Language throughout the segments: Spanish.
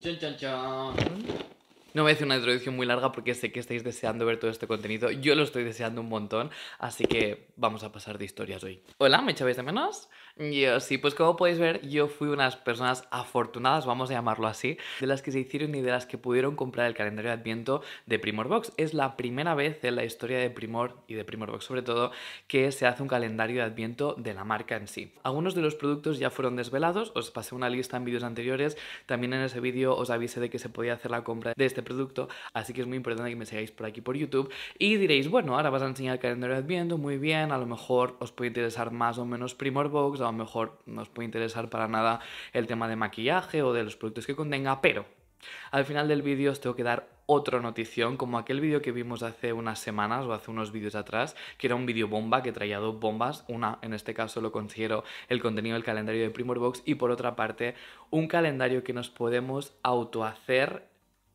じゃんじゃんじゃーん。No voy a hacer una introducción muy larga porque sé que estáis deseando ver todo este contenido. Yo lo estoy deseando un montón, así que vamos a pasar de historias hoy. Hola, ¿me echabais de menos? Yo sí, pues como podéis ver, yo fui unas personas afortunadas, vamos a llamarlo así, de las que se hicieron y de las que pudieron comprar el calendario de Adviento de Primorbox. Es la primera vez en la historia de Primor y de Primorbox sobre todo que se hace un calendario de Adviento de la marca en sí. Algunos de los productos ya fueron desvelados, os pasé una lista en vídeos anteriores, también en ese vídeo os avisé de que se podía hacer la compra de este producto, así que es muy importante que me sigáis por aquí por YouTube y diréis, bueno, ahora vas a enseñar el calendario de Adviento, muy bien, a lo mejor os puede interesar más o menos Primorbox, a lo mejor no os puede interesar para nada el tema de maquillaje o de los productos que contenga, pero al final del vídeo os tengo que dar otra notición, como aquel vídeo que vimos hace unas semanas o hace unos vídeos atrás, que era un vídeo bomba que traía dos bombas, una en este caso lo considero el contenido del calendario de Primorbox y por otra parte un calendario que nos podemos autohacer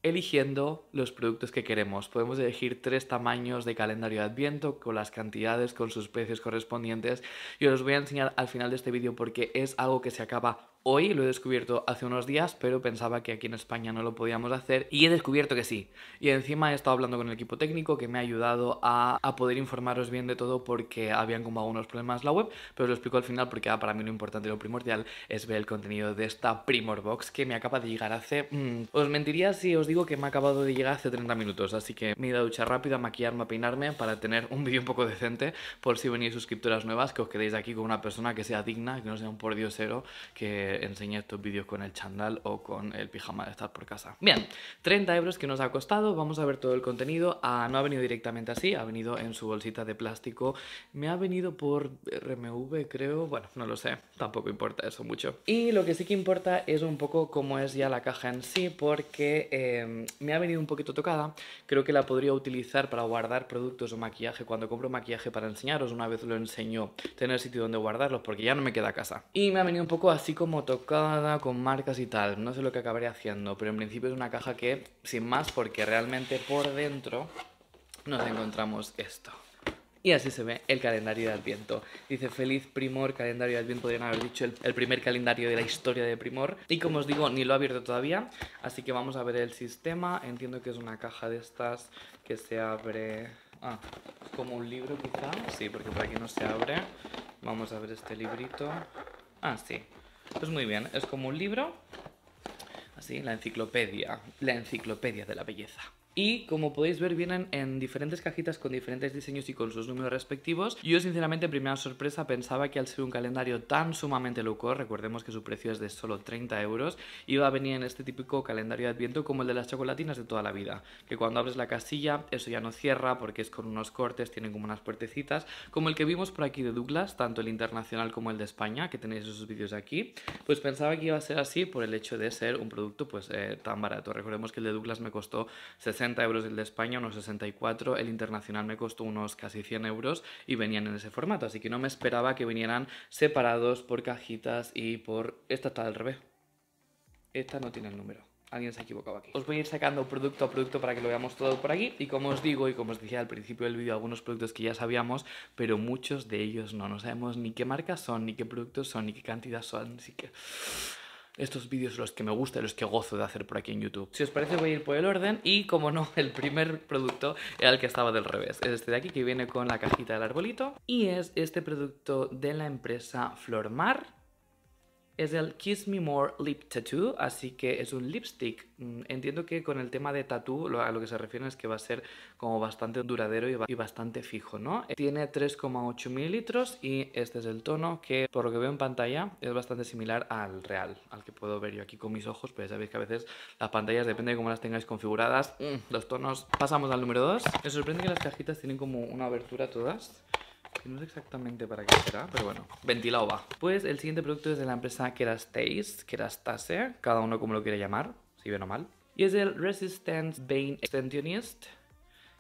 eligiendo los productos que queremos. Podemos elegir tres tamaños de calendario de Adviento con las cantidades, con sus precios correspondientes y os voy a enseñar al final de este vídeo porque es algo que se acaba Hoy lo he descubierto hace unos días, pero pensaba que aquí en España no lo podíamos hacer y he descubierto que sí. Y encima he estado hablando con el equipo técnico que me ha ayudado a, poder informaros bien de todo porque habían como algunos problemas la web, pero os lo explico al final porque ah, para mí lo importante y lo primordial es ver el contenido de esta Primor Box que me acaba de llegar hace... Mm, os mentiría si os digo que me ha acabado de llegar hace 30 minutos, así que me he ido a duchar rápido, a maquillarme, a peinarme para tener un vídeo un poco decente por si venís suscriptoras nuevas, que os quedéis aquí con una persona que sea digna, que no sea un por diosero, que enseñé estos vídeos con el chandal o con el pijama de estar por casa. Bien, 30 euros que nos ha costado, vamos a ver todo el contenido. Ah, no ha venido directamente así, ha venido en su bolsita de plástico. Me ha venido por RMV, creo. Bueno, no lo sé, tampoco importa eso mucho. Y lo que sí que importa es un poco cómo es ya la caja en sí, porque em, me ha venido un poquito tocada. Creo que la podría utilizar para guardar productos o maquillaje. Cuando compro maquillaje para enseñaros, una vez lo enseño, tener sitio donde guardarlos, porque ya no me queda casa. Y me ha venido un poco así como tocada, con marcas y tal. No sé lo que acabaré haciendo, pero en principio es una caja que, sin más, porque realmente por dentro nos encontramos esto. Y así se ve el calendario de Adviento. Dice feliz Primor, calendario de Adviento, podrían haber dicho el, primer calendario de la historia de Primor. Y como os digo, ni lo he abierto todavía, así que vamos a ver el sistema. Entiendo que es una caja de estas que se abre... Ah, como un libro quizá. Sí, porque por aquí no se abre. Vamos a ver este librito. Ah, sí. Pues muy bien, es como un libro. Así, la enciclopedia. La enciclopedia de la belleza. Y como podéis ver vienen en diferentes cajitas con diferentes diseños y con sus números respectivos. Yo sinceramente, primera sorpresa, pensaba que al ser un calendario tan sumamente low cost, recordemos que su precio es de solo 30 euros, iba a venir en este típico calendario de adviento como el de las chocolatinas de toda la vida. Que cuando abres la casilla, eso ya no cierra porque es con unos cortes, tienen como unas puertecitas, como el que vimos por aquí de Douglas, tanto el internacional como el de España, que tenéis esos vídeos aquí. Pues pensaba que iba a ser así por el hecho de ser un producto pues eh, tan barato. Recordemos que el de Douglas me costó 60 euros el de España, unos 64, el internacional me costó unos casi 100 euros y venían en ese formato, así que no me esperaba que vinieran separados por cajitas y por... Esta está al revés. Esta no tiene el número. Alguien se ha equivocado aquí. Os voy a ir sacando producto a producto para que lo veamos todo por aquí. Y como os digo, y como os decía al principio del vídeo, algunos productos que ya sabíamos, pero muchos de ellos no. No sabemos ni qué marcas son, ni qué productos son, ni qué cantidad son. Así que estos vídeos los que me gustan, los que gozo de hacer por aquí en YouTube. Si os parece voy a ir por el orden y como no, el primer producto era el que estaba del revés. Es este de aquí que viene con la cajita del arbolito y es este producto de la empresa Flormar es el Kiss Me More Lip Tattoo, así que es un lipstick. Mm, entiendo que con el tema de tattoo a lo que se refiere es que va a ser como bastante duradero y bastante fijo, ¿no? Tiene 3,8 mililitros y este es el tono que por lo que veo en pantalla es bastante similar al real, al que puedo ver yo aquí con mis ojos, pero ya sabéis que a veces las pantallas, depende de cómo las tengáis configuradas, mm, los tonos... Pasamos al número 2. Me sorprende que las cajitas tienen como una abertura todas no sé exactamente para qué será, pero bueno, ventilado va. Pues el siguiente producto es de la empresa Kerastase, Kerastase, cada uno como lo quiere llamar, si bien o mal. Y es el Resistance Bane Extensionist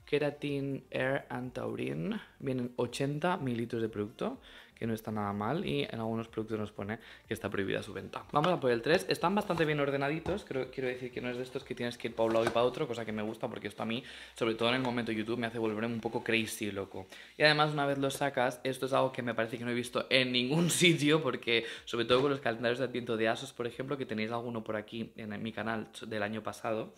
Keratin Air and Taurin. Vienen 80 mililitros de producto, no está nada mal y en algunos productos nos pone que está prohibida su venta. Vamos a por el 3. Están bastante bien ordenaditos, Creo, quiero decir que no es de estos que tienes que ir para un lado y para otro, cosa que me gusta porque esto a mí, sobre todo en el momento YouTube, me hace volverme un poco crazy, loco. Y además una vez lo sacas, esto es algo que me parece que no he visto en ningún sitio porque sobre todo con los calendarios de Adviento de Asos, por ejemplo, que tenéis alguno por aquí en mi canal del año pasado,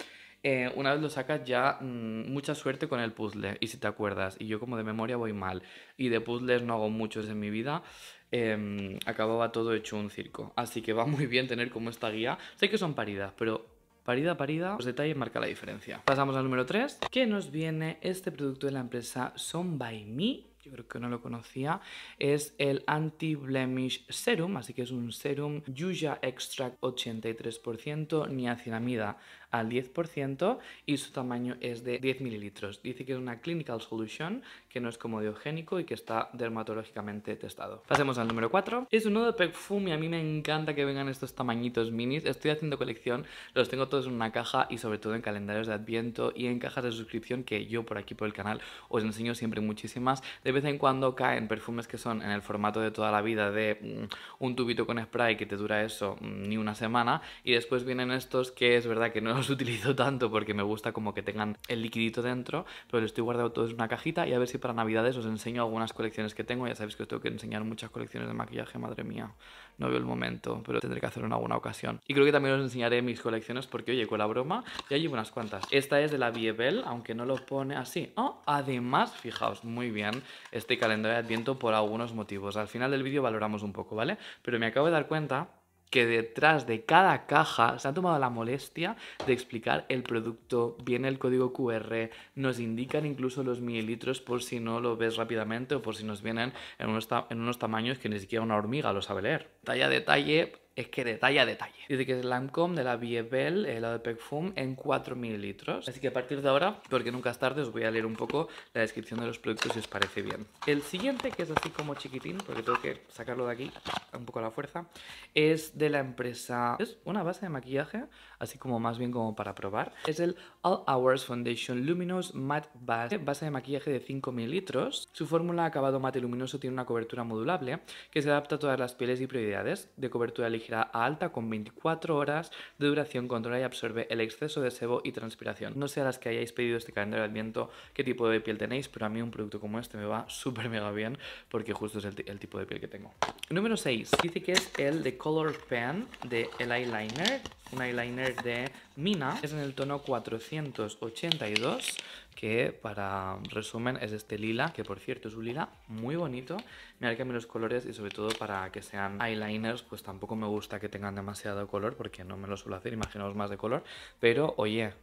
eh, una vez lo sacas ya mm, mucha suerte con el puzzle, y si te acuerdas, y yo como de memoria voy mal, y de puzzles no hago muchos en mi vida, em, acababa todo hecho un circo. Así que va muy bien tener como esta guía. Sé que son paridas, pero parida, parida, los detalles marcan la diferencia. Pasamos al número 3, que nos viene este producto de la empresa Son by Me, yo creo que no lo conocía, es el Anti-Blemish Serum, así que es un serum Yuya Extract 83%, niacinamida al 10% y su tamaño es de 10 mililitros. Dice que es una clinical solution, que no es comodiogénico y que está dermatológicamente testado. Pasemos al número 4. Es un nuevo perfume, a mí me encanta que vengan estos tamañitos minis. Estoy haciendo colección, los tengo todos en una caja y sobre todo en calendarios de adviento y en cajas de suscripción que yo por aquí por el canal os enseño siempre muchísimas. De vez en cuando caen perfumes que son en el formato de toda la vida de mm, un tubito con spray que te dura eso mm, ni una semana y después vienen estos que es verdad que no los utilizo tanto porque me gusta como que tengan el liquidito dentro, pero lo estoy guardando todo en una cajita y a ver si para navidades os enseño algunas colecciones que tengo. Ya sabéis que os tengo que enseñar muchas colecciones de maquillaje, madre mía. No veo el momento, pero tendré que hacerlo en alguna ocasión. Y creo que también os enseñaré mis colecciones porque, oye, con la broma ya llevo unas cuantas. Esta es de la Biebel, aunque no lo pone así. Oh, además, fijaos, muy bien este calendario de Adviento por algunos motivos. Al final del vídeo valoramos un poco, ¿vale? Pero me acabo de dar cuenta que detrás de cada caja se ha tomado la molestia de explicar el producto, viene el código QR, nos indican incluso los mililitros por si no lo ves rápidamente o por si nos vienen en unos, en unos tamaños que ni siquiera una hormiga lo sabe leer. Talla detalle, es que detalle a detalle. Dice que es Lancome de la Biebel, el de Perfum, en 4 mililitros. Así que a partir de ahora, porque nunca es tarde, os voy a leer un poco la descripción de los productos si os parece bien. El siguiente, que es así como chiquitín, porque tengo que sacarlo de aquí un poco a la fuerza, es de la empresa... Es una base de maquillaje, así como más bien como para probar. Es el All Hours Foundation Luminous Matte Base, base de maquillaje de 5 mililitros. Su fórmula acabado mate luminoso tiene una cobertura modulable que se adapta a todas las pieles y prioridades, de cobertura ligera a alta con 24 horas de duración, controla y absorbe el exceso de sebo y transpiración. No sé a las que hayáis pedido este calendario de adviento qué tipo de piel tenéis, pero a mí un producto como este me va súper mega bien porque justo es el, tipo de piel que tengo. Número 6. Dice que es el de Color Pen de el eyeliner un eyeliner de Mina. Es en el tono 482, que para resumen es este lila, que por cierto es un lila muy bonito. Mira que a los colores y sobre todo para que sean eyeliners, pues tampoco me gusta que tengan demasiado color porque no me lo suelo hacer, imaginaos más de color. Pero oye,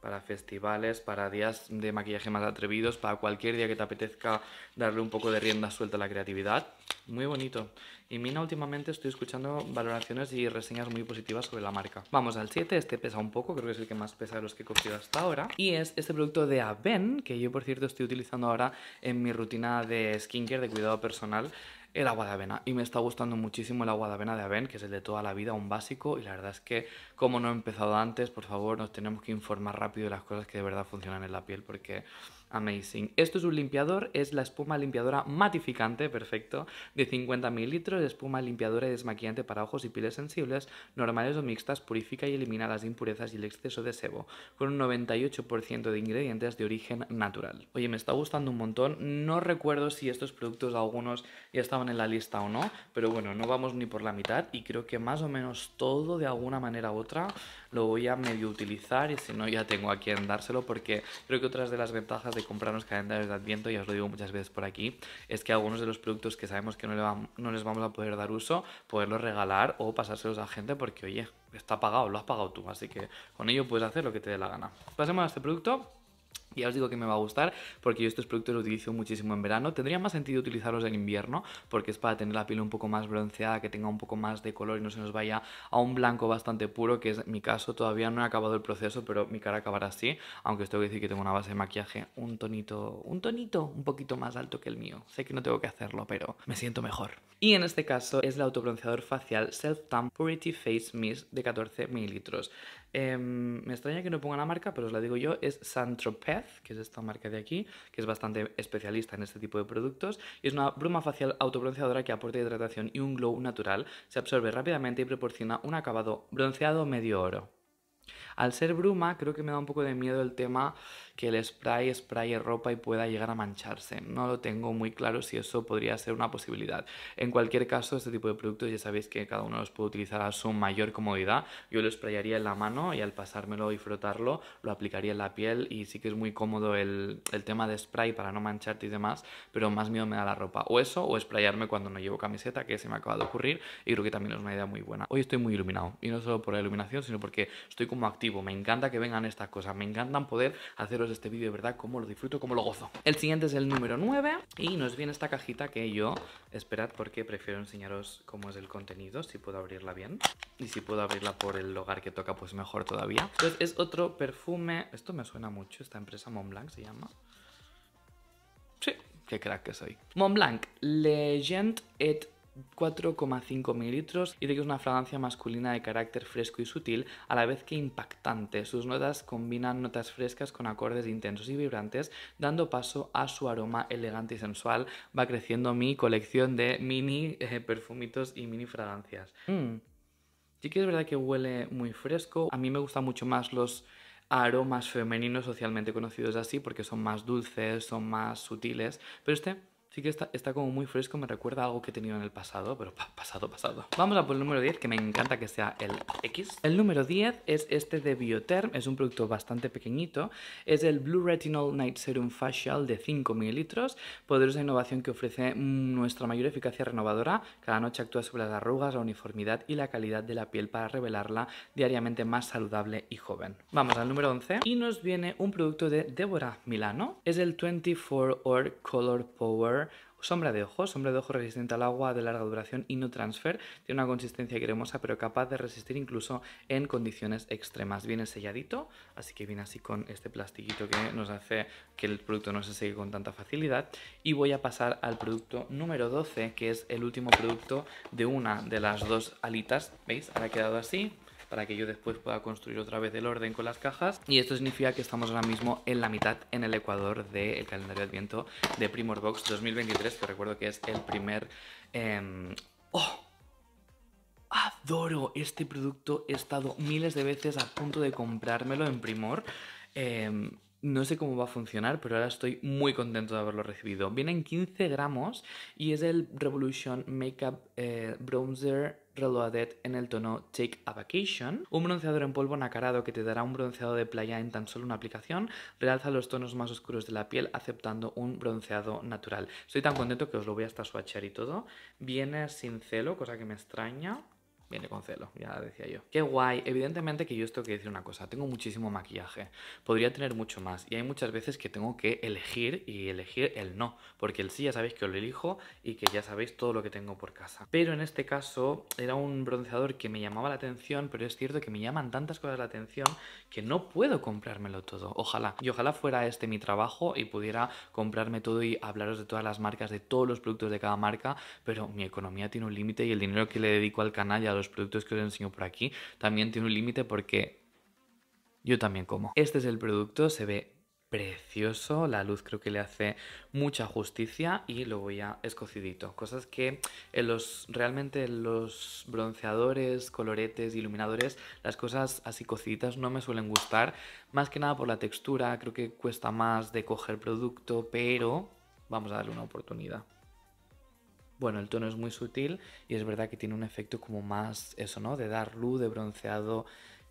para festivales, para días de maquillaje más atrevidos, para cualquier día que te apetezca darle un poco de rienda suelta a la creatividad. Muy bonito. Y Mina últimamente estoy escuchando valoraciones y reseñas muy positivas sobre la marca. Vamos al 7, este pesa un poco, creo que es el que más pesa de los que he cogido hasta ahora. Y es este producto de Aven, que yo por cierto estoy utilizando ahora en mi rutina de skincare, de cuidado personal el agua de avena. Y me está gustando muchísimo el agua de avena de Aven, que es el de toda la vida, un básico. Y la verdad es que, como no he empezado antes, por favor, nos tenemos que informar rápido de las cosas que de verdad funcionan en la piel, porque Amazing. Esto es un limpiador, es la espuma limpiadora matificante, perfecto, de 50 mililitros, espuma limpiadora y desmaquillante para ojos y pieles sensibles, normales o mixtas, purifica y elimina las impurezas y el exceso de sebo, con un 98% de ingredientes de origen natural. Oye, me está gustando un montón, no recuerdo si estos productos algunos ya estaban en la lista o no, pero bueno, no vamos ni por la mitad y creo que más o menos todo de alguna manera u otra lo voy a medio utilizar y si no ya tengo a quien dárselo porque creo que otras de las ventajas de comprarnos calendarios de Adviento, ya os lo digo muchas veces por aquí, es que algunos de los productos que sabemos que no, no les vamos a poder dar uso, poderlos regalar o pasárselos a gente porque oye, está pagado, lo has pagado tú, así que con ello puedes hacer lo que te dé la gana. Pasemos a este producto ya os digo que me va a gustar porque yo estos productos los utilizo muchísimo en verano. Tendría más sentido utilizarlos en invierno porque es para tener la piel un poco más bronceada, que tenga un poco más de color y no se nos vaya a un blanco bastante puro, que es mi caso. Todavía no he acabado el proceso, pero mi cara acabará así. Aunque os tengo que decir que tengo una base de maquillaje un tonito, un tonito un poquito más alto que el mío. Sé que no tengo que hacerlo, pero me siento mejor. Y en este caso es el autobronceador facial Self Tan Purity Face Mist de 14 mililitros. Em, me extraña que no ponga la marca, pero os la digo yo, es Saint Tropez 10, que es esta marca de aquí, que es bastante especialista en este tipo de productos. Y es una bruma facial autobronceadora que aporta hidratación y un glow natural, se absorbe rápidamente y proporciona un acabado bronceado medio oro. Al ser bruma, creo que me da un poco de miedo el tema que el spray spraye ropa y pueda llegar a mancharse. No lo tengo muy claro si eso podría ser una posibilidad. En cualquier caso, este tipo de productos ya sabéis que cada uno los puede utilizar a su mayor comodidad. Yo lo sprayaría en la mano y al pasármelo y frotarlo, lo aplicaría en la piel y sí que es muy cómodo el, el tema de spray para no mancharte y demás, pero más miedo me da la ropa. O eso, o sprayarme cuando no llevo camiseta, que se me acaba de ocurrir y creo que también es una idea muy buena. Hoy estoy muy iluminado y no solo por la iluminación, sino porque estoy como activo me encanta que vengan estas cosas, me encantan poder haceros este vídeo de verdad, como lo disfruto, como lo gozo. El siguiente es el número 9 y nos viene esta cajita que yo, esperad porque prefiero enseñaros cómo es el contenido, si puedo abrirla bien. Y si puedo abrirla por el lugar que toca, pues mejor todavía. Entonces es otro perfume, esto me suena mucho, esta empresa Montblanc se llama. Sí, qué crack que soy. Montblanc, Legend et 4,5 mililitros y de que es una fragancia masculina de carácter fresco y sutil, a la vez que impactante. Sus notas combinan notas frescas con acordes intensos y vibrantes, dando paso a su aroma elegante y sensual. Va creciendo mi colección de mini eh, perfumitos y mini fragancias. Mm. Sí que es verdad que huele muy fresco. A mí me gustan mucho más los aromas femeninos socialmente conocidos así porque son más dulces, son más sutiles, pero este Sí que está, está como muy fresco, me recuerda a algo que he tenido en el pasado, pero pasado, pasado. Vamos a por el número 10, que me encanta que sea el X. El número 10 es este de Bioterm, es un producto bastante pequeñito. Es el Blue Retinol Night Serum Facial de 5 mililitros, poderosa innovación que ofrece nuestra mayor eficacia renovadora. Cada noche actúa sobre las arrugas, la uniformidad y la calidad de la piel para revelarla diariamente más saludable y joven. Vamos al número 11 y nos viene un producto de Deborah Milano. Es el 24 Hour Color Power Sombra de ojos, sombra de ojos resistente al agua, de larga duración y no transfer. Tiene una consistencia cremosa pero capaz de resistir incluso en condiciones extremas. Viene selladito, así que viene así con este plastiquito que nos hace que el producto no se seque con tanta facilidad. Y voy a pasar al producto número 12, que es el último producto de una de las dos alitas. ¿Veis? Ahora ha quedado así para que yo después pueda construir otra vez el orden con las cajas. Y esto significa que estamos ahora mismo en la mitad en el ecuador del calendario Adviento de Primor Box 2023, que recuerdo que es el primer... Em, ¡Oh! Adoro este producto, he estado miles de veces a punto de comprármelo en Primor. Em, no sé cómo va a funcionar, pero ahora estoy muy contento de haberlo recibido. Viene en 15 gramos y es el Revolution Makeup eh, Bronzer Reloaded en el tono Take a Vacation. Un bronceador en polvo nacarado que te dará un bronceado de playa en tan solo una aplicación. Realza los tonos más oscuros de la piel aceptando un bronceado natural. Estoy tan contento que os lo voy hasta swatchar y todo. Viene sin celo, cosa que me extraña. Viene con celo, ya decía yo. Qué guay. Evidentemente que yo esto que decir una cosa. Tengo muchísimo maquillaje. Podría tener mucho más. Y hay muchas veces que tengo que elegir y elegir el no. Porque el sí ya sabéis que lo elijo y que ya sabéis todo lo que tengo por casa. Pero en este caso era un bronceador que me llamaba la atención. Pero es cierto que me llaman tantas cosas la atención que no puedo comprármelo todo. Ojalá. Y ojalá fuera este mi trabajo y pudiera comprarme todo y hablaros de todas las marcas, de todos los productos de cada marca. Pero mi economía tiene un límite y el dinero que le dedico al canal y a los productos que os enseño por aquí también tiene un límite porque yo también como. Este es el producto, se ve precioso, la luz creo que le hace mucha justicia y lo voy a escocidito. Cosas que en los realmente en los bronceadores, coloretes, iluminadores, las cosas así cociditas no me suelen gustar, más que nada por la textura, creo que cuesta más de coger producto, pero vamos a darle una oportunidad. Bueno, el tono es muy sutil y es verdad que tiene un efecto como más eso, ¿no? De dar luz, de bronceado,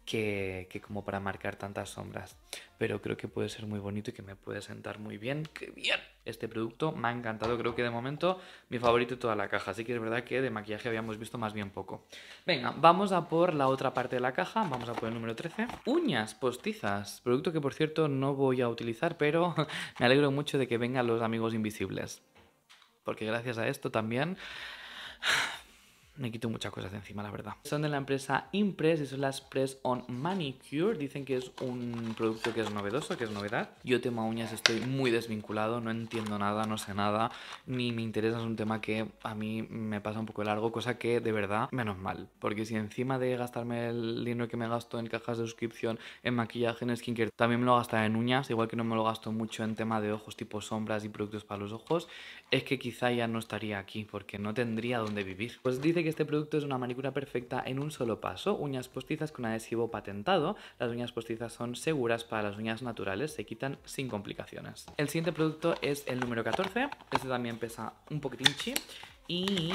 que, como para marcar tantas sombras. Pero creo que puede ser muy bonito y que me puede sentar muy bien. ¡Qué bien! Este producto me ha encantado, creo que de momento mi favorito de toda la caja. Así que es verdad que de maquillaje habíamos visto más bien poco. Venga, vamos a por la otra parte de la caja. Vamos a por el número 13. Uñas postizas. Producto que por cierto no voy a utilizar, pero me alegro mucho de que vengan los amigos invisibles porque gracias a esto también me quito muchas cosas de encima, la verdad. Son de la empresa Impress y son las Press on Manicure. Dicen que es un producto que es novedoso, que es novedad. Yo tema uñas estoy muy desvinculado, no entiendo nada, no sé nada, ni me interesa, es un tema que a mí me pasa un poco largo, cosa que de verdad, menos mal. Porque si encima de gastarme el dinero que me gasto en cajas de suscripción, en maquillaje, en skincare, también me lo gasto en uñas, igual que no me lo gasto mucho en tema de ojos tipo sombras y productos para los ojos, es que quizá ya no estaría aquí porque no tendría dónde vivir. Pues dice que este producto es una manicura perfecta en un solo paso, uñas postizas con adhesivo patentado. Las uñas postizas son seguras para las uñas naturales, se quitan sin complicaciones. El siguiente producto es el número 14, este también pesa un poquitín y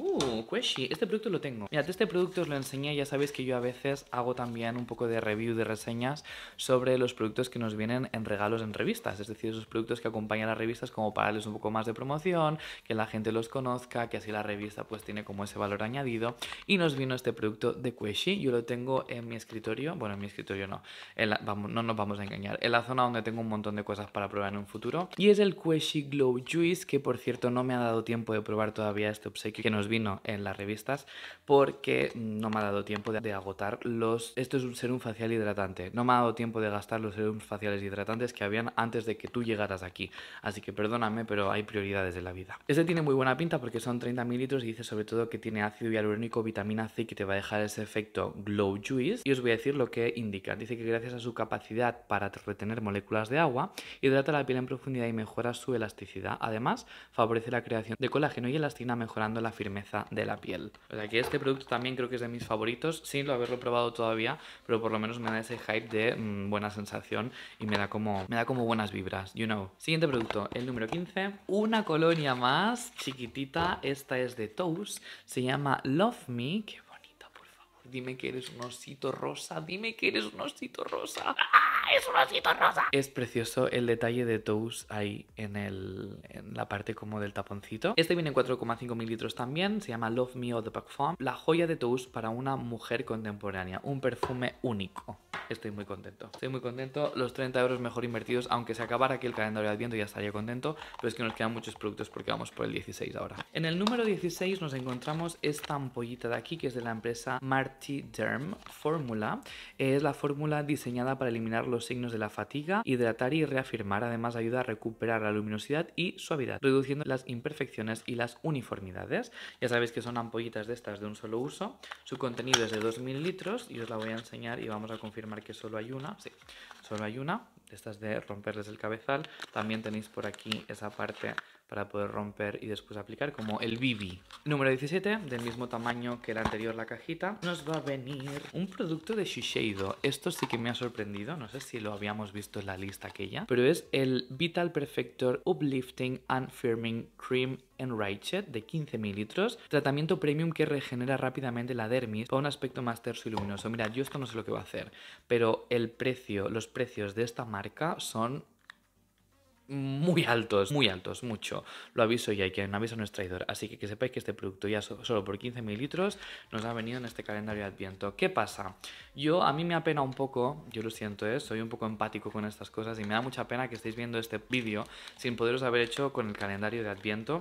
Uh, Queshy, este producto lo tengo. Mirad, este producto os lo enseñé, ya sabéis que yo a veces hago también un poco de review, de reseñas sobre los productos que nos vienen en regalos en revistas, es decir, esos productos que acompañan las revistas como para darles un poco más de promoción, que la gente los conozca, que así la revista pues tiene como ese valor añadido. Y nos vino este producto de Queshy, yo lo tengo en mi escritorio, bueno, en mi escritorio no, no nos vamos a engañar, en la zona donde tengo un montón de cosas para probar en un futuro. Y es el Queshy Glow Juice, que por cierto no me ha dado tiempo de probar todavía este obsequio que nos vino en las revistas porque no me ha dado tiempo de, agotar los... Esto es un serum facial hidratante. No me ha dado tiempo de gastar los serums faciales hidratantes que habían antes de que tú llegaras aquí. Así que perdóname, pero hay prioridades de la vida. Este tiene muy buena pinta porque son 30 mililitros y dice sobre todo que tiene ácido hialurónico, vitamina C que te va a dejar ese efecto glow juice. Y os voy a decir lo que indica. Dice que gracias a su capacidad para retener moléculas de agua, hidrata la piel en profundidad y mejora su elasticidad. Además, favorece la creación de colágeno y elastina mejorando la firmeza de la piel. O sea que este producto también creo que es de mis favoritos, sin lo haberlo probado todavía, pero por lo menos me da ese hype de mm, buena sensación y me da, como, me da como buenas vibras, you know. Siguiente producto, el número 15, una colonia más chiquitita, esta es de Toast, se llama Love Me, favor, dime que eres un osito rosa, dime que eres un osito rosa. ¡Ah! es un osito rosa. Es precioso el detalle de Toast ahí en, el, en la parte como del taponcito. Este viene en 4,5 mililitros también, se llama Love Me of the Parfum. La joya de Toast para una mujer contemporánea, un perfume único. Estoy muy contento. Estoy muy contento. Los 30 euros mejor invertidos, aunque se acabara aquí el calendario de Adviento ya estaría contento, pero es que nos quedan muchos productos porque vamos por el 16 ahora. En el número 16 nos encontramos esta ampollita de aquí que es de la empresa Marty Derm Fórmula. Es la fórmula diseñada para eliminar los signos de la fatiga, hidratar y reafirmar. Además ayuda a recuperar la luminosidad y suavidad, reduciendo las imperfecciones y las uniformidades. Ya sabéis que son ampollitas de estas de un solo uso. Su contenido es de 2 mililitros y os la voy a enseñar y vamos a confirmar que solo hay una. Sí, solo hay una. Estas de romperles el cabezal. También tenéis por aquí esa parte para poder romper y después aplicar como el BB. Número 17, del mismo tamaño que el anterior la cajita, nos va a venir un producto de Shiseido. Esto sí que me ha sorprendido, no sé si lo habíamos visto en la lista aquella, pero es el Vital Perfector Uplifting and Firming Cream Enriched de 15 mililitros, tratamiento premium que regenera rápidamente la dermis para un aspecto más terso y luminoso. Mira, yo esto no sé lo que va a hacer, pero el precio, los precios de esta marca son muy altos, muy altos, mucho. Lo aviso ya y que no aviso no es traidor. Así que que sepáis que este producto ya solo por 15 mililitros nos ha venido en este calendario de Adviento. ¿Qué pasa? Yo, a mí me apena un poco, yo lo siento, ¿eh? soy un poco empático con estas cosas y me da mucha pena que estéis viendo este vídeo sin poderos haber hecho con el calendario de Adviento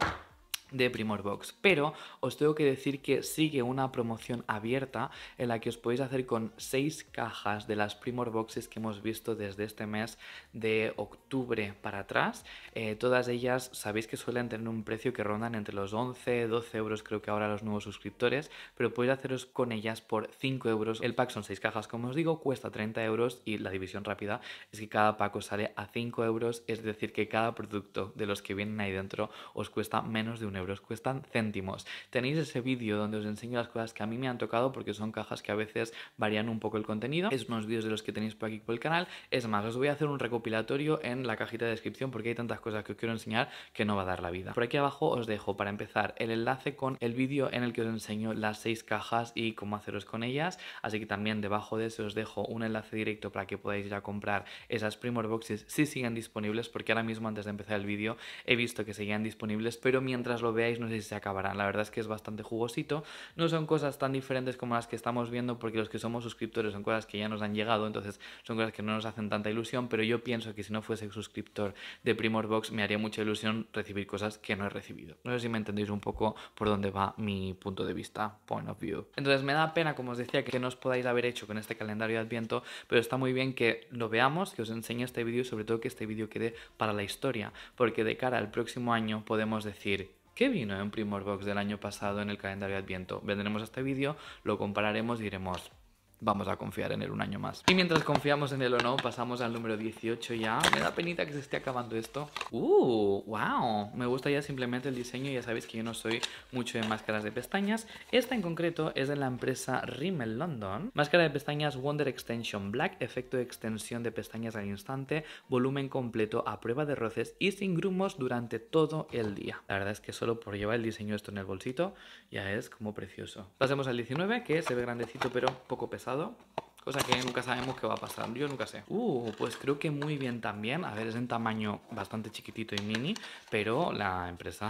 de Primor Box. Pero os tengo que decir que sigue una promoción abierta en la que os podéis hacer con 6 cajas de las Primor Boxes que hemos visto desde este mes de octubre para atrás. Eh, todas ellas sabéis que suelen tener un precio que rondan entre los 11, 12 euros creo que ahora los nuevos suscriptores, pero podéis haceros con ellas por 5 euros. El pack son 6 cajas como os digo, cuesta 30 euros y la división rápida es que cada pack os sale a 5 euros, es decir que cada producto de los que vienen ahí dentro os cuesta menos de un euros, cuestan céntimos. Tenéis ese vídeo donde os enseño las cosas que a mí me han tocado porque son cajas que a veces varían un poco el contenido. Es unos vídeos de los que tenéis por aquí por el canal. Es más, os voy a hacer un recopilatorio en la cajita de descripción porque hay tantas cosas que os quiero enseñar que no va a dar la vida. Por aquí abajo os dejo para empezar el enlace con el vídeo en el que os enseño las seis cajas y cómo haceros con ellas. Así que también debajo de eso os dejo un enlace directo para que podáis ir a comprar esas Primor Boxes si siguen disponibles porque ahora mismo antes de empezar el vídeo he visto que seguían disponibles pero mientras lo veáis no sé si se acabarán. La verdad es que es bastante jugosito. No son cosas tan diferentes como las que estamos viendo porque los que somos suscriptores son cosas que ya nos han llegado, entonces son cosas que no nos hacen tanta ilusión, pero yo pienso que si no fuese suscriptor de Primor Box me haría mucha ilusión recibir cosas que no he recibido. No sé si me entendéis un poco por dónde va mi punto de vista, point of view. Entonces me da pena, como os decía, que no os podáis haber hecho con este calendario de Adviento, pero está muy bien que lo veamos, que os enseñe este vídeo y sobre todo que este vídeo quede para la historia, porque de cara al próximo año podemos decir, ¿Qué vino en Primor Box del año pasado en el calendario Adviento? Vendremos este vídeo, lo compararemos y diremos, vamos a confiar en él un año más. Y mientras confiamos en él o no, pasamos al número 18 ya. Me da penita que se esté acabando esto. ¡Uh! ¡Wow! Me gusta ya simplemente el diseño. Ya sabéis que yo no soy mucho de máscaras de pestañas. Esta en concreto es de la empresa Rimmel London. Máscara de pestañas Wonder Extension Black. Efecto de extensión de pestañas al instante. Volumen completo a prueba de roces y sin grumos durante todo el día. La verdad es que solo por llevar el diseño esto en el bolsito ya es como precioso. Pasemos al 19 que se ve grandecito pero poco pesado Cosa que nunca sabemos qué va a pasar. Yo nunca sé. Uh, pues creo que muy bien también. A ver, es en tamaño bastante chiquitito y mini, pero la empresa...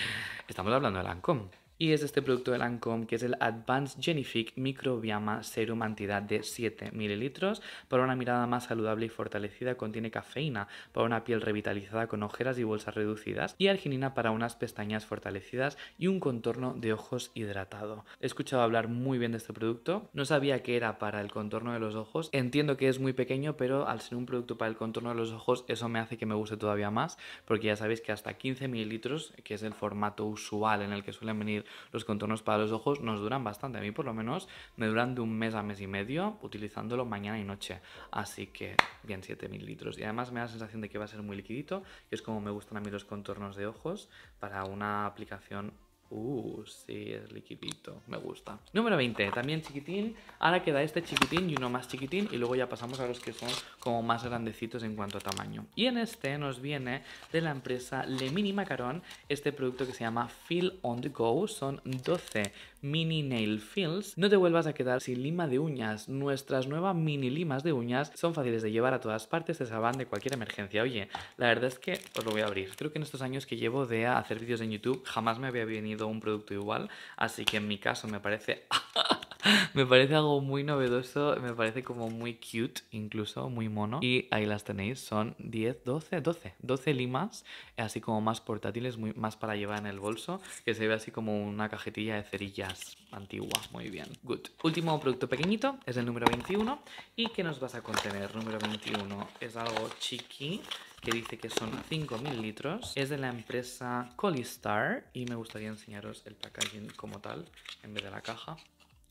Estamos hablando de Lancome. Y es este producto de Lancome que es el Advanced Genific Microbiama Serum Antidad de 7 mililitros. Para una mirada más saludable y fortalecida contiene cafeína, para una piel revitalizada con ojeras y bolsas reducidas y arginina para unas pestañas fortalecidas y un contorno de ojos hidratado. He escuchado hablar muy bien de este producto, no sabía que era para el contorno de los ojos, entiendo que es muy pequeño pero al ser un producto para el contorno de los ojos eso me hace que me guste todavía más porque ya sabéis que hasta 15 mililitros, que es el formato usual en el que suelen venir los contornos para los ojos nos duran bastante. A mí por lo menos me duran de un mes a mes y medio utilizándolo mañana y noche. Así que bien 7 mililitros. Y además me da la sensación de que va a ser muy liquidito, que es como me gustan a mí los contornos de ojos para una aplicación Uh, sí, es liquidito, me gusta. Número 20, también chiquitín. Ahora queda este chiquitín y uno más chiquitín y luego ya pasamos a los que son como más grandecitos en cuanto a tamaño. Y en este nos viene de la empresa Le Mini Macaron este producto que se llama Fill on the Go. Son 12 mini nail fills. No te vuelvas a quedar sin lima de uñas. Nuestras nuevas mini limas de uñas son fáciles de llevar a todas partes, te salvan de cualquier emergencia. Oye, la verdad es que os lo voy a abrir. Creo que en estos años que llevo de hacer vídeos en YouTube jamás me había venido un producto igual, así que en mi caso me parece me parece algo muy novedoso, me parece como muy cute, incluso muy mono. Y ahí las tenéis, son 10, 12, 12, 12 limas, así como más portátiles, más para llevar en el bolso, que se ve así como una cajetilla de cerillas antigua, muy bien, good. Último producto pequeñito, es el número 21, ¿y qué nos vas a contener? Número 21 es algo chiqui, que dice que son 5 mililitros. Es de la empresa Colistar y me gustaría enseñaros el packaging como tal en vez de la caja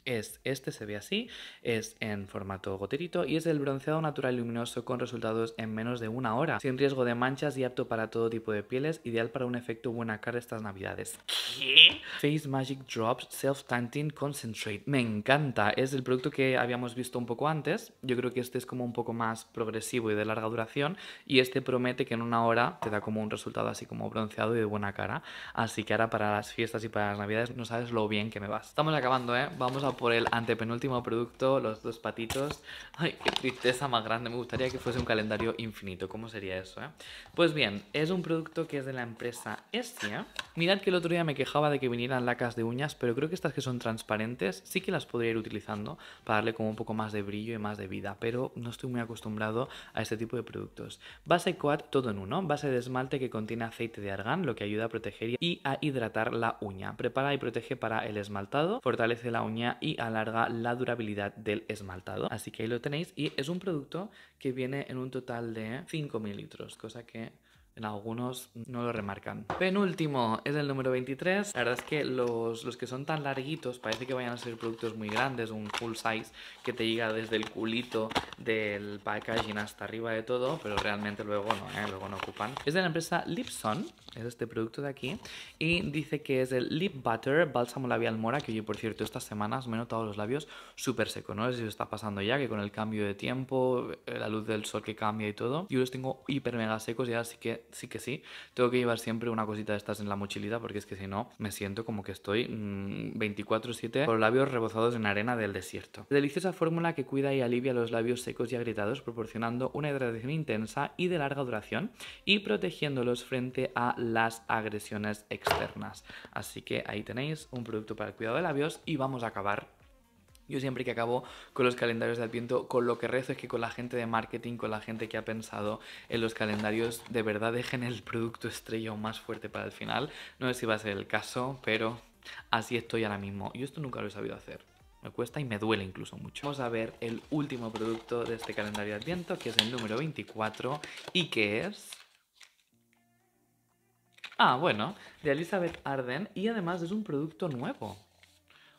es este, se ve así, es en formato goterito y es el bronceado natural luminoso con resultados en menos de una hora, sin riesgo de manchas y apto para todo tipo de pieles, ideal para un efecto buena cara estas navidades. ¿Qué? Face Magic Drops Self Tinting Concentrate. Me encanta, es el producto que habíamos visto un poco antes, yo creo que este es como un poco más progresivo y de larga duración y este promete que en una hora te da como un resultado así como bronceado y de buena cara, así que ahora para las fiestas y para las navidades no sabes lo bien que me vas. Estamos acabando, ¿eh? Vamos a por el antepenúltimo producto, los dos patitos. Ay, qué tristeza más grande. Me gustaría que fuese un calendario infinito. ¿Cómo sería eso, eh? Pues bien, es un producto que es de la empresa Estia. Mirad que el otro día me quejaba de que vinieran lacas de uñas, pero creo que estas que son transparentes sí que las podría ir utilizando para darle como un poco más de brillo y más de vida, pero no estoy muy acostumbrado a este tipo de productos. Base Coat todo en uno, base de esmalte que contiene aceite de argán, lo que ayuda a proteger y a hidratar la uña. Prepara y protege para el esmaltado, fortalece la uña y y alarga la durabilidad del esmaltado. Así que ahí lo tenéis y es un producto que viene en un total de 5 mililitros, cosa que en algunos no lo remarcan. Penúltimo es el número 23. La verdad es que los, los, que son tan larguitos parece que vayan a ser productos muy grandes, un full size que te llega desde el culito del packaging hasta arriba de todo, pero realmente luego no, ¿eh? luego no ocupan. Es de la empresa Lipson, es este producto de aquí, y dice que es el Lip Butter Bálsamo Labial Mora, que yo por cierto estas semanas me he notado los labios súper secos, no sé si os está pasando ya, que con el cambio de tiempo, la luz del sol que cambia y todo, yo los tengo hiper mega secos y así que sí que sí, tengo que llevar siempre una cosita de estas en la mochilita porque es que si no me siento como que estoy 24/7 mm, con los labios rebozados en arena del desierto. Deliciosa fórmula que cuida y alivia los labios secos y agrietados proporcionando una hidratación intensa y de larga duración y protegiéndolos frente a las agresiones externas. Así que ahí tenéis un producto para el cuidado de labios y vamos a acabar yo siempre que acabo con los calendarios de Adviento, con lo que rezo es que con la gente de marketing, con la gente que ha pensado en los calendarios, de verdad dejen el producto estrella más fuerte para el final. No sé si va a ser el caso, pero así estoy ahora mismo. Yo esto nunca lo he sabido hacer. Me cuesta y me duele incluso mucho. Vamos a ver el último producto de este calendario de Adviento, que es el número 24, y que es... Ah, bueno, de Elizabeth Arden, y además es un producto nuevo.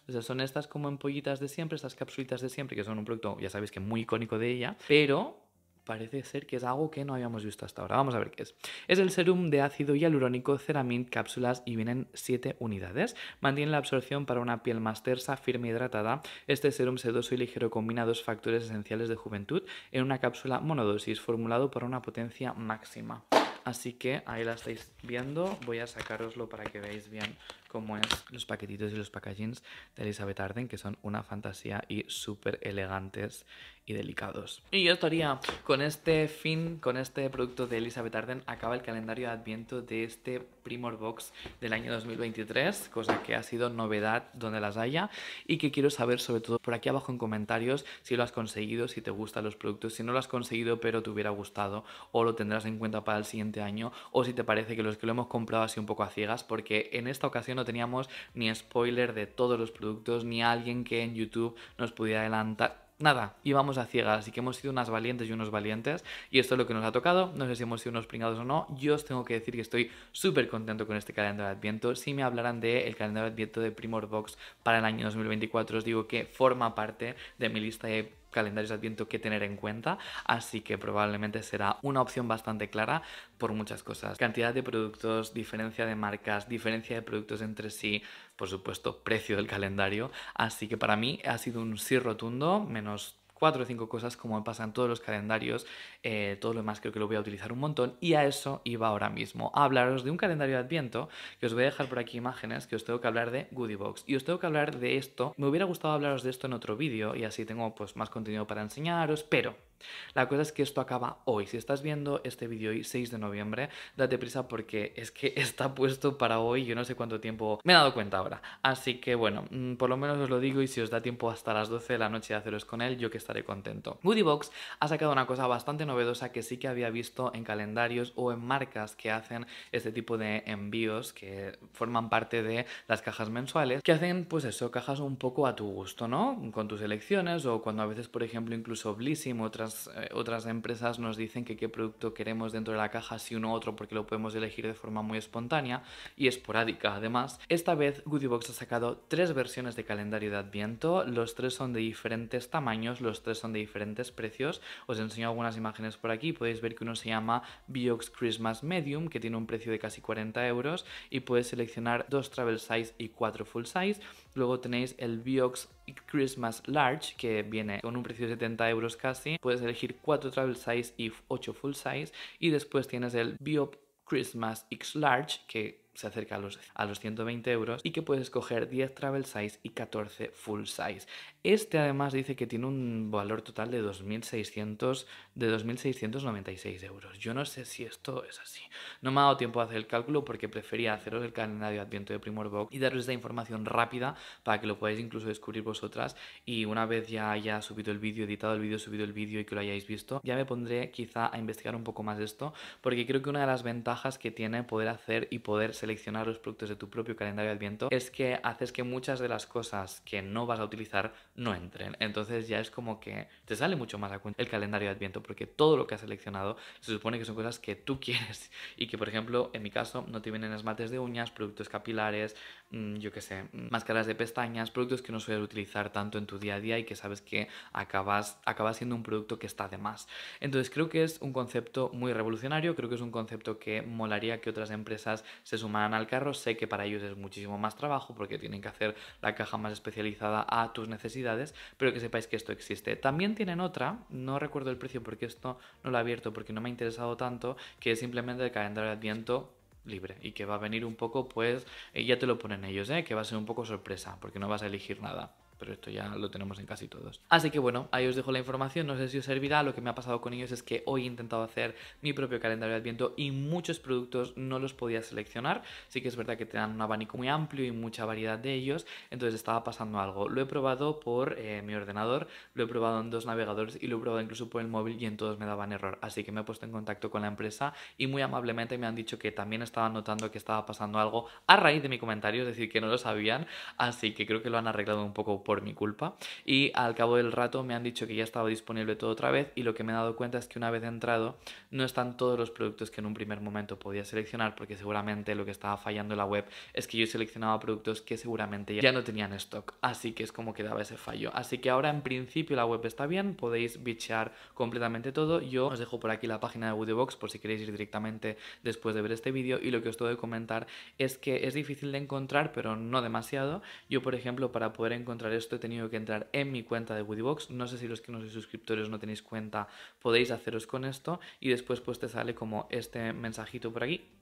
O sea, son estas como empollitas de siempre, estas capsulitas de siempre, que son un producto, ya sabéis que muy icónico de ella, pero parece ser que es algo que no habíamos visto hasta ahora. Vamos a ver qué es. Es el serum de ácido hialurónico Ceramint cápsulas y vienen 7 unidades. Mantiene la absorción para una piel más tersa, firme y hidratada. Este serum sedoso y ligero combina dos factores esenciales de juventud en una cápsula monodosis formulado para una potencia máxima. Así que ahí la estáis viendo. Voy a sacaroslo para que veáis bien como es los paquetitos y los packagings de Elizabeth Arden, que son una fantasía y súper elegantes y delicados. Y yo estaría con este fin, con este producto de Elizabeth Arden, acaba el calendario de adviento de este Primor Box del año 2023, cosa que ha sido novedad donde las haya. Y que quiero saber sobre todo por aquí abajo en comentarios si lo has conseguido, si te gustan los productos, si no lo has conseguido pero te hubiera gustado o lo tendrás en cuenta para el siguiente año. O si te parece que los que lo hemos comprado así un poco a ciegas porque en esta ocasión no teníamos ni spoiler de todos los productos, ni alguien que en YouTube nos pudiera adelantar nada, íbamos a ciegas, así que hemos sido unas valientes y unos valientes, y esto es lo que nos ha tocado, no sé si hemos sido unos pringados o no, yo os tengo que decir que estoy súper contento con este calendario de Adviento, si me hablaran del el calendario de Adviento de Primor Box para el año 2024, os digo que forma parte de mi lista de calendarios de Adviento que tener en cuenta, así que probablemente será una opción bastante clara por muchas cosas. Cantidad de productos, diferencia de marcas, diferencia de productos entre sí, por supuesto, precio del calendario, así que para mí ha sido un sí rotundo, menos cuatro o cinco cosas como pasan todos los calendarios, eh, todo lo demás creo que lo voy a utilizar un montón y a eso iba ahora mismo, a hablaros de un calendario de Adviento, que os voy a dejar por aquí imágenes, que os tengo que hablar de Goodiebox y os tengo que hablar de esto, me hubiera gustado hablaros de esto en otro vídeo y así tengo pues más contenido para enseñaros, pero la cosa es que esto acaba hoy. Si estás viendo este vídeo hoy, 6 de noviembre, date prisa porque es que está puesto para hoy. Yo no sé cuánto tiempo me he dado cuenta ahora. Así que bueno, mm, por lo menos os lo digo y si os da tiempo hasta las 12 de la noche de haceros con él, yo que estaré contento. Moodybox ha sacado una cosa bastante novedosa que sí que había visto en calendarios o en marcas que hacen este tipo de envíos que forman parte de las cajas mensuales, que hacen pues eso, cajas un poco a tu gusto, ¿no? Con tus elecciones o cuando a veces, por ejemplo, incluso Blissim o otras eh, otras, empresas nos dicen que qué producto queremos dentro de la caja, si uno u otro, porque lo podemos elegir de forma muy espontánea y esporádica además. Esta vez Goodiebox ha sacado tres versiones de calendario de Adviento, los tres son de diferentes tamaños, los tres son de diferentes precios. Os enseño algunas imágenes por aquí, podéis ver que uno se llama Biox Christmas Medium, que tiene un precio de casi 40 euros y puedes seleccionar dos travel size y cuatro full size. Luego tenéis el Biox Christmas Large, que viene con un precio de 70 euros casi. Puedes elegir 4 travel size y 8 full size. Y después tienes el Bio Christmas X Large, que se acerca a los, a los 120 euros y que puedes escoger 10 travel size y 14 full size. Este además dice que tiene un valor total de 2.600 de 2.696 euros. Yo no sé si esto es así. No me ha dado tiempo a hacer el cálculo porque prefería haceros el calendario de Adviento de Primor Box y darles esta información rápida para que lo podáis incluso descubrir vosotras y una vez ya haya subido el vídeo, editado el vídeo, subido el vídeo y que lo hayáis visto, ya me pondré quizá a investigar un poco más esto porque creo que una de las ventajas que tiene poder hacer y poder ser seleccionar los productos de tu propio calendario de Adviento es que haces que muchas de las cosas que no vas a utilizar no entren. Entonces ya es como que te sale mucho más a cuenta el calendario de Adviento porque todo lo que has seleccionado se supone que son cosas que tú quieres y que por ejemplo en mi caso no te vienen esmaltes de uñas, productos capilares, mm, yo qué sé, máscaras de pestañas, productos que no sueles utilizar tanto en tu día a día y que sabes que acabas, acabas siendo un producto que está de más. Entonces creo que es un concepto muy revolucionario, creo que es un concepto que molaría que otras empresas se sumaran al carro. Sé que para ellos es muchísimo más trabajo porque tienen que hacer la caja más especializada a tus necesidades pero que sepáis que esto existe. También tienen otra, no recuerdo el precio porque esto no lo he abierto porque no me ha interesado tanto, que es simplemente el calendario de Adviento libre y que va a venir un poco, pues eh, ya te lo ponen ellos, ¿eh? que va a ser un poco sorpresa porque no vas a elegir nada pero esto ya lo tenemos en casi todos. Así que bueno, ahí os dejo la información, no sé si os servirá, lo que me ha pasado con ellos es que hoy he intentado hacer mi propio calendario de adviento y muchos productos no los podía seleccionar, sí que es verdad que te dan un abanico muy amplio y mucha variedad de ellos, entonces estaba pasando algo. Lo he probado por eh, mi ordenador, lo he probado en dos navegadores y lo he probado incluso por el móvil y en todos me daban error, así que me he puesto en contacto con la empresa y muy amablemente me han dicho que también estaban notando que estaba pasando algo a raíz de mi comentario, es decir, que no lo sabían, así que creo que lo han arreglado un poco por mi culpa. Y al cabo del rato me han dicho que ya estaba disponible todo otra vez y lo que me he dado cuenta es que una vez entrado no están todos los productos que en un primer momento podía seleccionar porque seguramente lo que estaba fallando la web es que yo seleccionaba productos que seguramente ya no tenían stock. Así que es como que daba ese fallo. Así que ahora en principio la web está bien, podéis bichear completamente todo. Yo os dejo por aquí la página de Woodybox por si queréis ir directamente después de ver este vídeo y lo que os tengo que comentar es que es difícil de encontrar pero no demasiado. Yo por ejemplo para poder encontrar esto he tenido que entrar en mi cuenta de Woodybox. No sé si los que no sois suscriptores no tenéis cuenta, podéis haceros con esto. Y después pues te sale como este mensajito por aquí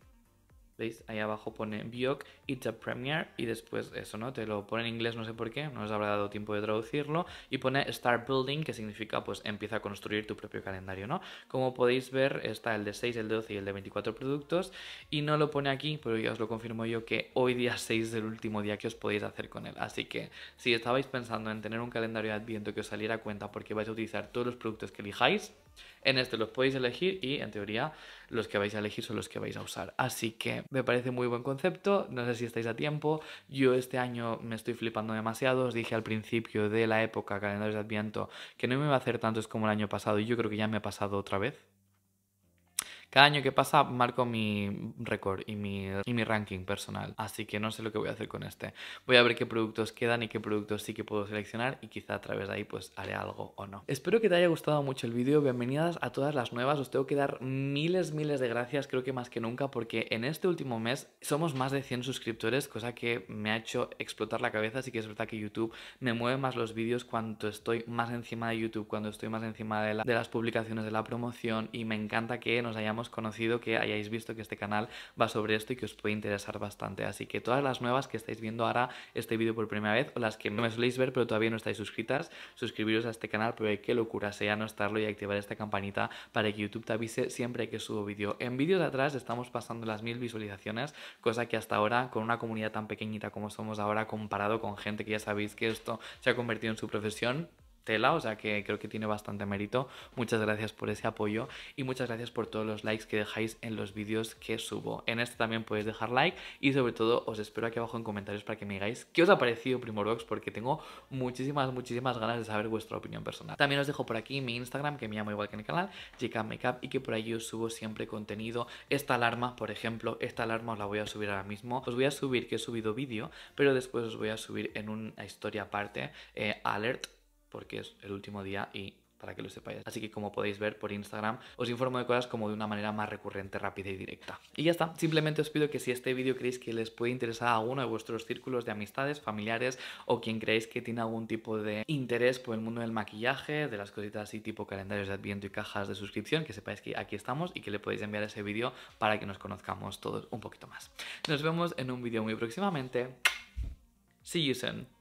¿Veis? Ahí abajo pone Biok, It's a Premiere y después eso, ¿no? Te lo pone en inglés, no sé por qué, no os habrá dado tiempo de traducirlo y pone Start Building, que significa pues empieza a construir tu propio calendario, ¿no? Como podéis ver está el de 6, el de 12 y el de 24 productos y no lo pone aquí, pero ya os lo confirmo yo que hoy día 6 es el último día que os podéis hacer con él. Así que si estabais pensando en tener un calendario de Adviento que os saliera a cuenta porque vais a utilizar todos los productos que elijáis, en este los podéis elegir y en teoría los que vais a elegir son los que vais a usar. Así que me parece muy buen concepto, no sé si estáis a tiempo. Yo este año me estoy flipando demasiado, os dije al principio de la época calendarios de Adviento que no me iba a hacer tantos como el año pasado y yo creo que ya me ha pasado otra vez. Cada año que pasa marco mi récord y mi, y mi ranking personal, así que no sé lo que voy a hacer con este. Voy a ver qué productos quedan y qué productos sí que puedo seleccionar y quizá a través de ahí pues haré algo o no. Espero que te haya gustado mucho el vídeo, bienvenidas a todas las nuevas, os tengo que dar miles, miles de gracias, creo que más que nunca, porque en este último mes somos más de 100 suscriptores, cosa que me ha hecho explotar la cabeza, así que es verdad que YouTube me mueve más los vídeos cuando estoy más encima de YouTube, cuando estoy más encima de, de las publicaciones de la promoción y me encanta que nos hayamos conocido, que hayáis visto que este canal va sobre esto y que os puede interesar bastante. Así que todas las nuevas que estáis viendo ahora este vídeo por primera vez o las que me soléis ver pero todavía no estáis suscritas, suscribiros a este canal, pero qué locura sea no estarlo y activar esta campanita para que YouTube te avise siempre que subo vídeo. En vídeos de atrás estamos pasando las mil visualizaciones, cosa que hasta ahora con una comunidad tan pequeñita como somos ahora comparado con gente que ya sabéis que esto se ha convertido en su profesión, tela, o sea que creo que tiene bastante mérito. Muchas gracias por ese apoyo y muchas gracias por todos los likes que dejáis en los vídeos que subo. En este también podéis dejar like y sobre todo os espero aquí abajo en comentarios para que me digáis qué os ha parecido Primorox porque tengo muchísimas, muchísimas ganas de saber vuestra opinión personal. También os dejo por aquí mi Instagram que me llamo igual que en el canal, JK Makeup y que por ahí os subo siempre contenido. Esta alarma, por ejemplo, esta alarma os la voy a subir ahora mismo. Os voy a subir que he subido vídeo, pero después os voy a subir en una historia aparte, eh, alert porque es el último día y para que lo sepáis. Así que como podéis ver por Instagram, os informo de cosas como de una manera más recurrente, rápida y directa. Y ya está, simplemente os pido que si este vídeo creéis que les puede interesar a alguno de vuestros círculos de amistades, familiares o quien creéis que tiene algún tipo de interés por el mundo del maquillaje, de las cositas así tipo calendarios de adviento y cajas de suscripción, que sepáis que aquí estamos y que le podéis enviar ese vídeo para que nos conozcamos todos un poquito más. Nos vemos en un vídeo muy próximamente. See you soon.